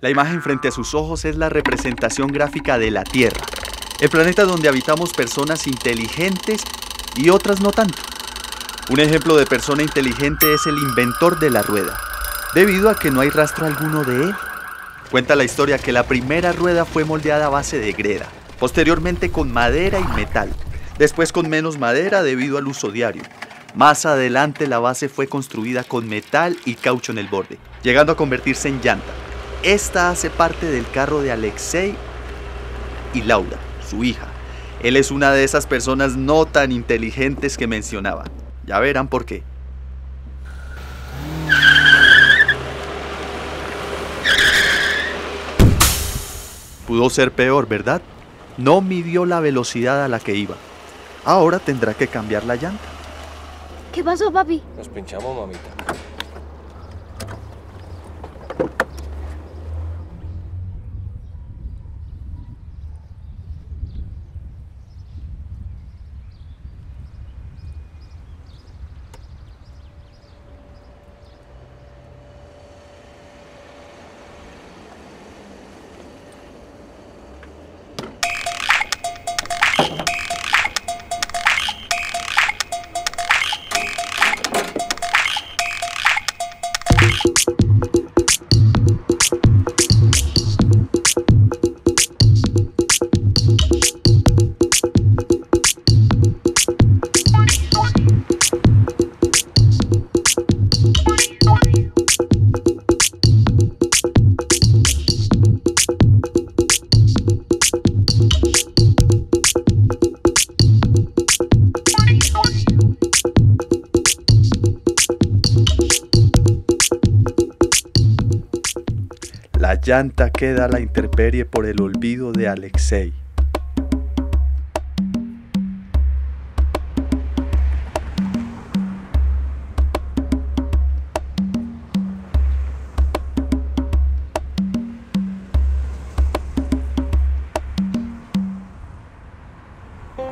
La imagen frente a sus ojos es la representación gráfica de la Tierra, el planeta donde habitamos personas inteligentes y otras no tanto. Un ejemplo de persona inteligente es el inventor de la rueda, debido a que no hay rastro alguno de él. Cuenta la historia que la primera rueda fue moldeada a base de greda, posteriormente con madera y metal, después con menos madera debido al uso diario. Más adelante la base fue construida con metal y caucho en el borde, llegando a convertirse en llanta. Esta hace parte del carro de Alexei y Laura, su hija. Él es una de esas personas no tan inteligentes que mencionaba. Ya verán por qué. Pudo ser peor, ¿verdad? No midió la velocidad a la que iba. Ahora tendrá que cambiar la llanta. ¿Qué pasó, papi? Nos pinchamos, mamita. La llanta queda a la intemperie por el olvido de Alexei.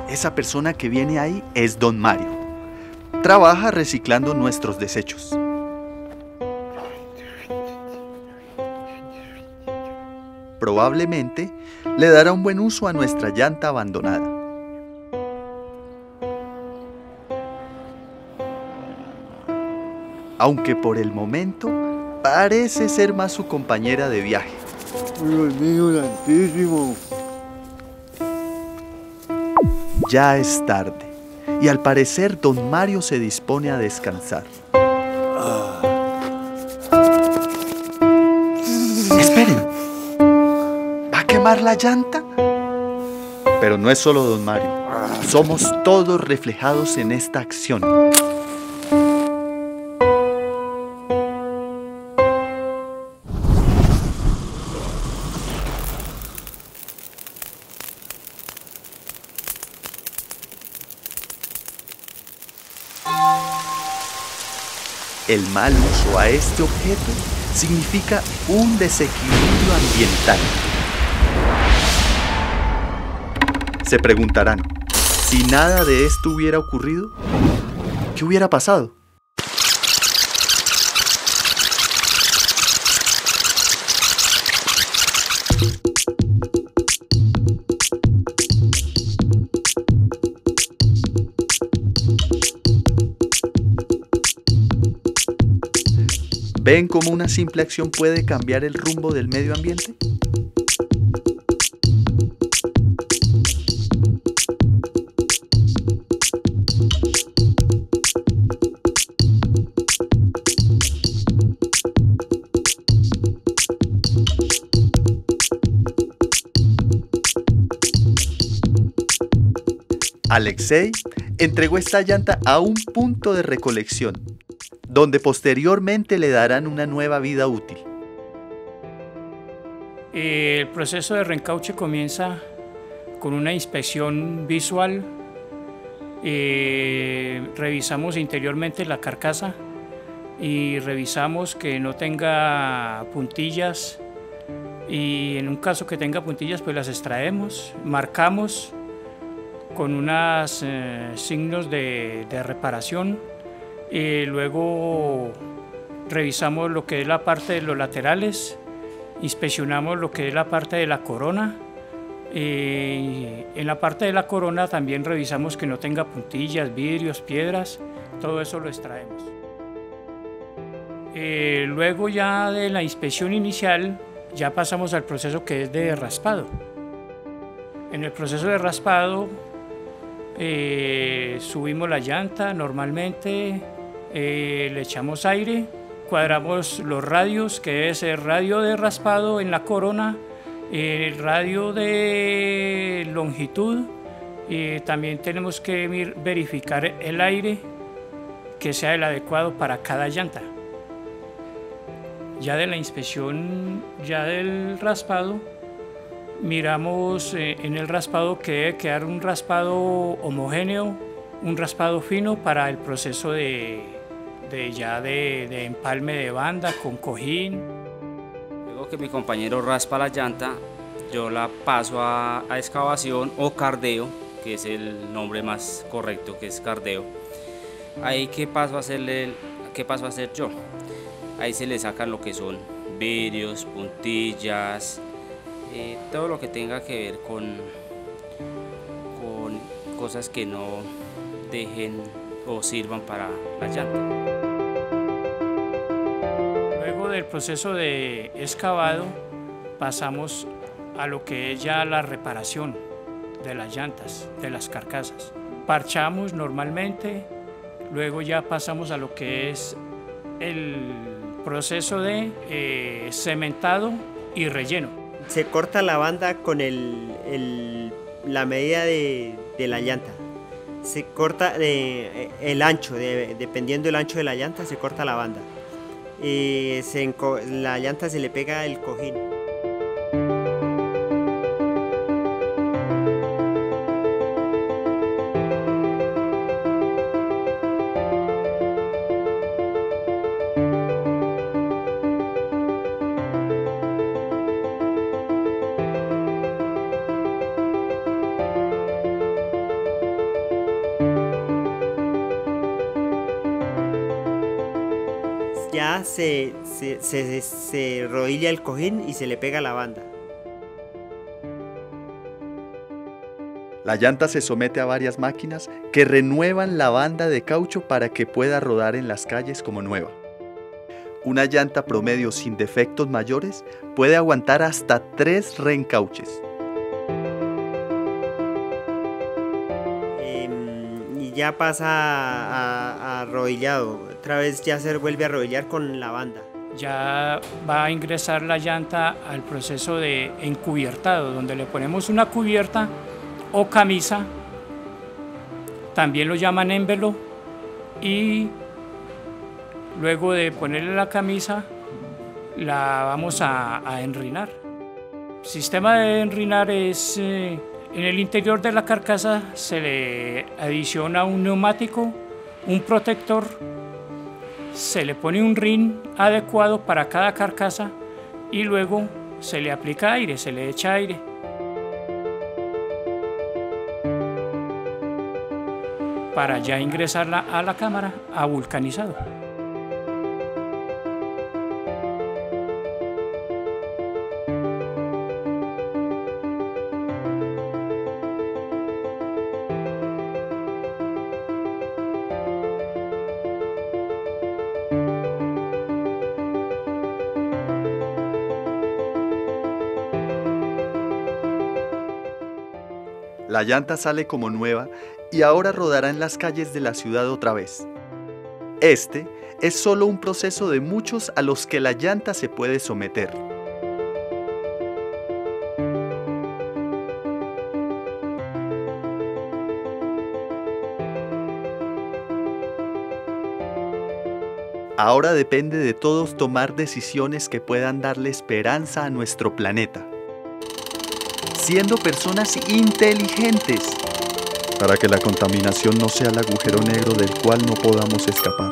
Esa persona que viene ahí es Don Mario. Trabaja reciclando nuestros desechos. Probablemente le dará un buen uso a nuestra llanta abandonada. Aunque por el momento parece ser más su compañera de viaje. Dios mío santísimo. Ya es tarde y al parecer don Mario se dispone a descansar. Esperen, ¿va a quemar la llanta? Pero no es solo don Mario, somos todos reflejados en esta acción. El mal uso a este objeto significa un desequilibrio ambiental. Se preguntarán, si nada de esto hubiera ocurrido, ¿qué hubiera pasado? ¿Ven cómo una simple acción puede cambiar el rumbo del medio ambiente? Alexei entregó esta llanta a un punto de recolección, donde posteriormente le darán una nueva vida útil. El proceso de reencauche comienza con una inspección visual. Eh, revisamos interiormente la carcasa y revisamos que no tenga puntillas y en un caso que tenga puntillas pues las extraemos, marcamos con unos eh, signos de, reparación y luego revisamos lo que es la parte de los laterales inspeccionamos lo que es la parte de la corona. Eh, en la parte de la corona también revisamos que no tenga puntillas, vidrios, piedras, todo eso lo extraemos. Eh, luego ya de la inspección inicial ya pasamos al proceso que es de raspado. En el proceso de raspado eh, subimos la llanta normalmente, le echamos aire cuadramos los radios, que es el radio de raspado en la corona, el radio de longitud, también tenemos que verificar el aire que sea el adecuado para cada llanta. Ya de la inspección, ya del raspado, miramos eh, en el raspado que debe quedar un raspado homogéneo, un raspado fino para el proceso de, de ya de, empalme de banda con cojín. Luego que mi compañero raspa la llanta, yo la paso a, excavación o cardeo, que es el nombre más correcto, que es cardeo. Ahí qué paso a hacerle, qué paso a hacer yo. Ahí se le sacan lo que son vidrios, puntillas, eh, todo lo que tenga que ver con, cosas que no dejen o sirvan para la llanta. Luego del proceso de excavado pasamos a lo que es ya la reparación de las llantas, de las carcasas. Parchamos normalmente, luego ya pasamos a lo que es el proceso de eh, cementado y relleno. Se corta la banda con la medida de la llanta se corta eh, el ancho, dependiendo del ancho de la llanta, se corta la banda. Y la llanta se le pega el cojín. Ya se, se, rodilla el cojín y se le pega la banda. La llanta se somete a varias máquinas que renuevan la banda de caucho para que pueda rodar en las calles como nueva. Una llanta promedio sin defectos mayores puede aguantar hasta tres reencauches. Em, y ya pasa a, otra vez ya se vuelve a arrodillar con la banda. Ya va a ingresar la llanta al proceso de encubiertado, donde le ponemos una cubierta o camisa, también lo llaman envelo, y luego de ponerle la camisa, la vamos a, enrinar. El sistema de enrinar es, eh, en el interior de la carcasa se le adiciona un neumático, un protector se le pone un rin adecuado para cada carcasa y luego se le aplica aire, se le echa aire. para ya ingresarla a la cámara a vulcanizado. La llanta sale como nueva y ahora rodará en las calles de la ciudad otra vez. Este es solo un proceso de muchos a los que la llanta se puede someter. Ahora depende de todos tomar decisiones que puedan darle esperanza a nuestro planeta siendo personas inteligentes para que la contaminación no sea el agujero negro del cual no podamos escapar.